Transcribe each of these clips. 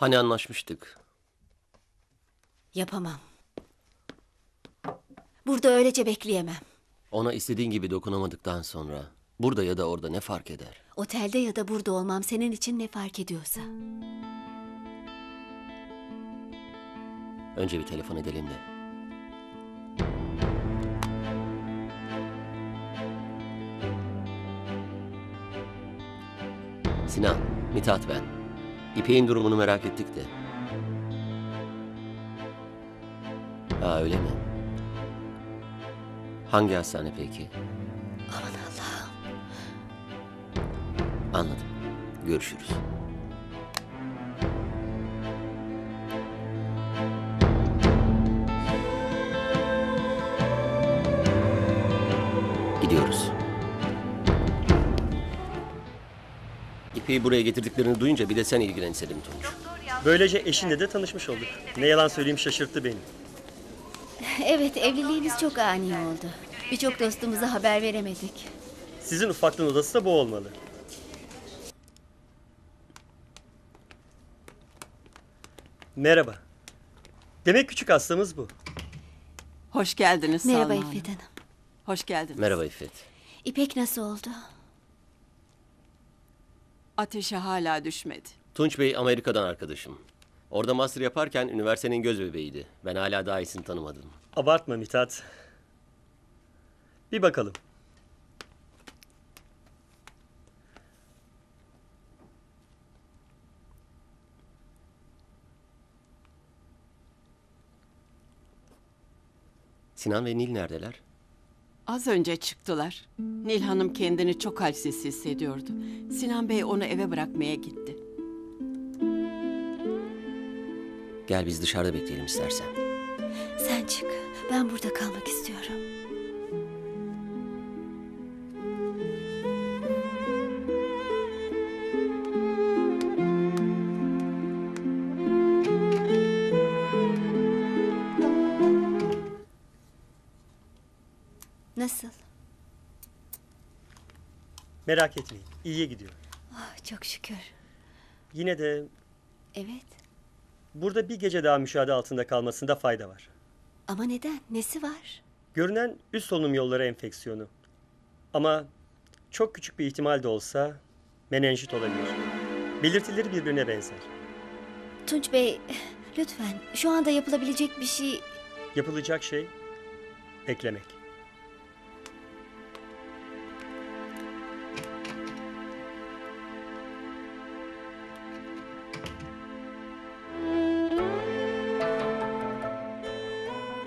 Hani anlaşmıştık. Yapamam. Burada öylece bekleyemem. Ona istediğin gibi dokunamadıktan sonra burada ya da orada ne fark eder? Otelde ya da burada olmam senin için ne fark ediyorsa. Önce bir telefon edelim de. Sinan, Mithat ben. İpek'in durumunu merak ettik de. Ha öyle mi? Hangi hastane peki? Aman Allah'ım. Anladım. Görüşürüz. Gidiyoruz. İpeyi buraya getirdiklerini duyunca bir de sen ilgilen istedim Tunç. Böylece eşinle de tanışmış olduk. Ne yalan söyleyeyim şaşırttı beni. Evet evliliğimiz çok ani oldu. Birçok dostumuza haber veremedik. Sizin ufaklığın odası da bu olmalı. Merhaba. Demek küçük hastamız bu. Hoş geldiniz Merhaba Salma Hanım. İffet Hanım. Hoş geldiniz. Merhaba İffet. İpek nasıl oldu? Ateşi hala düşmedi. Tunç Bey Amerika'dan arkadaşım. Orada master yaparken üniversitenin göz bebeğiydi. Ben hala daha iyisini tanımadım. Abartma Mithat. Bir bakalım. Sinan ve Nil neredeler? Az önce çıktılar. Nil Hanım kendini çok halsiz hissediyordu. Sinan Bey onu eve bırakmaya gitti. Gel biz dışarıda bekleyelim istersen. Sen çık. Ben burada kalmak istiyorum. Nasıl? Merak etmeyin. İyiye gidiyor. Ah, çok şükür. Yine de Evet. burada bir gece daha müşahede altında kalmasında fayda var. Ama neden? Nesi var? Görünen üst solunum yolları enfeksiyonu. Ama çok küçük bir ihtimal de olsa menenjit olabilir. Belirtileri birbirine benzer. Tunç Bey, lütfen şu anda yapılabilecek bir şey... Yapılacak şey eklemek.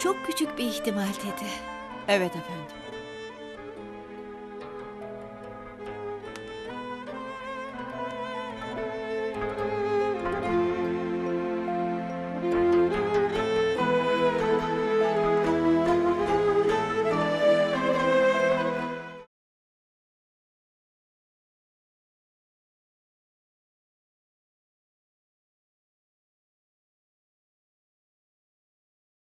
Çok küçük bir ihtimal dedi. Evet efendim.